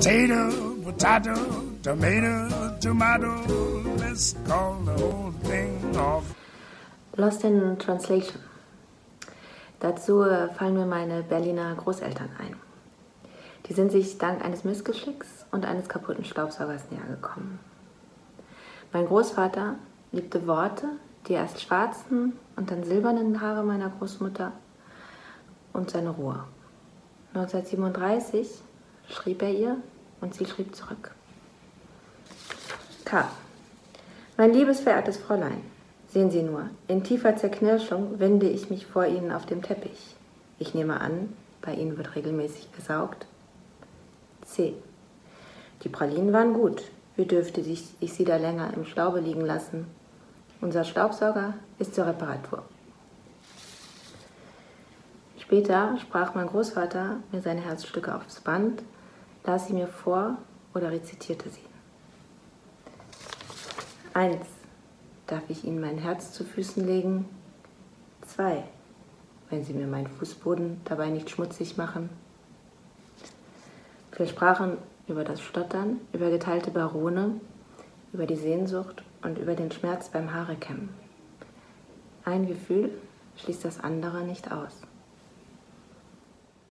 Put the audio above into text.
Potato, potato, tomato, tomato. Let's call the whole thing off. Lost in Translation. Dazu äh, fallen mir meine Berliner Großeltern ein. Die sind sich dank eines Missgeschicks und eines kaputten Staubsaugers näher gekommen. Mein Großvater liebte Worte, die erst schwarzen und dann silbernen Haare meiner Großmutter und seine Ruhe. 1937 schrieb er ihr und sie schrieb zurück. K. Mein liebes verehrtes Fräulein, sehen Sie nur, in tiefer Zerknirschung winde ich mich vor Ihnen auf dem Teppich. Ich nehme an, bei Ihnen wird regelmäßig gesaugt. C. Die Pralinen waren gut. Wie dürfte ich sie da länger im Staube liegen lassen? Unser Staubsauger ist zur Reparatur. Später sprach mein Großvater mir seine Herzstücke aufs Band, las sie mir vor oder rezitierte sie. 1. Darf ich Ihnen mein Herz zu Füßen legen? 2. Wenn Sie mir meinen Fußboden dabei nicht schmutzig machen. Wir sprachen über das Stottern, über geteilte Barone, über die Sehnsucht und über den Schmerz beim Haarekämmen. Ein Gefühl schließt das andere nicht aus.